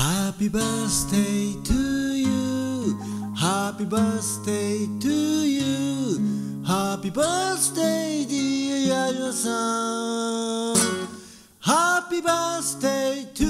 Happy birthday to you. Happy birthday to you. Happy birthday dear やよさん Happy birthday to